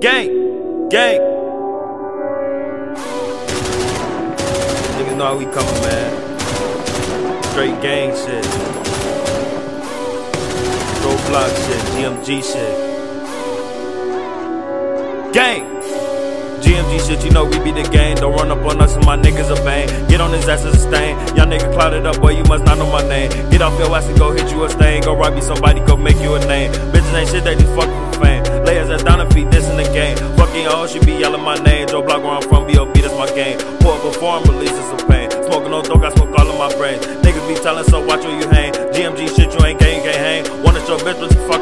Gang, gang. Niggas know how we coming, man. Straight gang shit. DroBlock shit, GMG shit. Gang. GMG shit, you know we be the gang. Don't run up on us and my niggas a bang. Get on his ass as a stain. Y'all nigga clouded up, boy, you must not know my name. Get off your ass and go hit you a stain. Go rob you somebody, go make you a name. Bitches ain't shit, they just fuck his ass down feet this in the game. Fucking hoe, she be yelling my name. Dro Block where I'm from, B.O.B. that's my game. Before I'm releasing some pain. Smoking on dope, I smoke all of my brain. Niggas be telling, so watch where you hang. GMG shit, you ain't gang, you can't hang. Wanna show bitch, but you fucking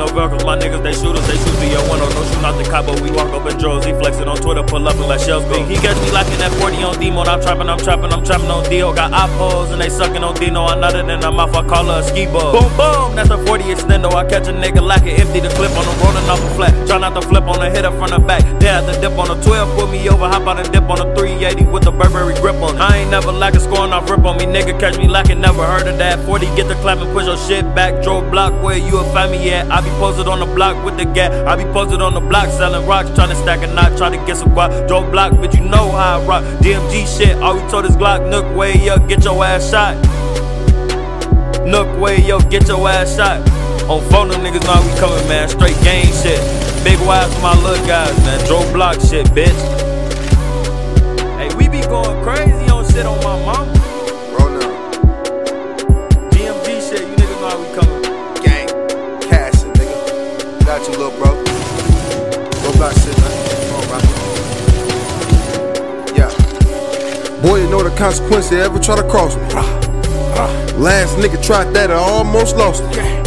no cause my niggas they shooters, they shoot to your window. No shoot out the cop, but we walk up in drawers. He flexing on Twitter, pull up and let shells go. He catch me locking that 40 on D mode. I'm trapping, I'm trapping, I'm trapping on D.O. Got iPods and they sucking on Dino. I nutted in her mouth, I call her a ski ball. Boom, boom, that's a 40 extendo. I catch a nigga like it empty the clip on him, rolling off a flat. Try not to flip on a hitter from the back. They had to dip on a 12, put me over, hop out and dip on a 380 with a Burberry grip on it. I ain't never lacking, scoring off rip on me. Nigga catch me lacking, never heard of that. 40 get the clap and push your shit back. Dro Block where you will find me at. I be posted on the block with the gap. I be posted on the block selling rocks, trying to stack a knot, try to get some guap. Dro Block, but you know how I rock. DMG shit, all we told is Glock, Nuk way up, get your ass shot. Nuk way yo, get your ass shot. On phone, them niggas know we coming, man. Straight gang shit. Big wives for my little guys, man. Dro Block shit, bitch. Hey, we be going crazy on shit on my mama. Shit, man. Yeah. Boy, you know the consequence they ever try to cross me. Last nigga tried that, I almost lost it.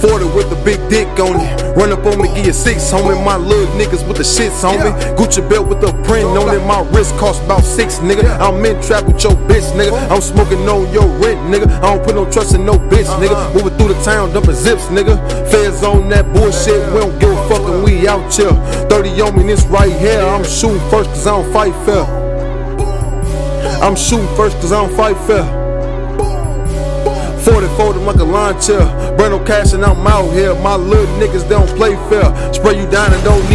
40 with a big dick on it. Run up on me, give you six, homie. My little niggas with the shits on me. Gucci belt with the print on it. My wrist cost about six, nigga. I'm in trap with your bitch, nigga. I'm smoking on your rent, nigga. I don't put no trust in no bitch, nigga. Uh-huh. Moving through the town, dumping zips, nigga. Feds on that bullshit. We don't give a fuck and we out here. 30 on me, this right here. I'm shooting first cause I don't fight fair. I'm shooting first cause I don't fight fair. 40 folded like a lawn chair. Brando Cashin' I'm out here. My little niggas, they don't play fair. Spray you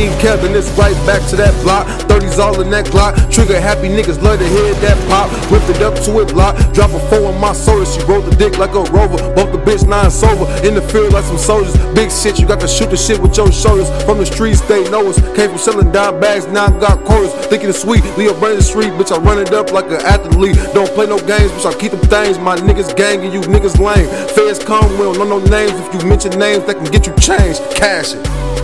down and don't need care. Then it's right back to that block. 30s all in that Glock. Trigger happy niggas love to hear that pop. Whip it up to it block. Drop a four in my soda. She rolled the dick like a rover. Both the bitch nine sober. In the field like some soldiers. Big shit, you got to shoot the shit with your shoulders. From the streets, they know us. Came from selling dime bags, now I got quarters. Thinking it's sweet. Leo the street, bitch. I run it up like an athlete. Don't play no games, bitch. I keep them things. My niggas gang and you niggas lame. Feds come, we don't know no names. If you mention names, that can get you changed. Cash it.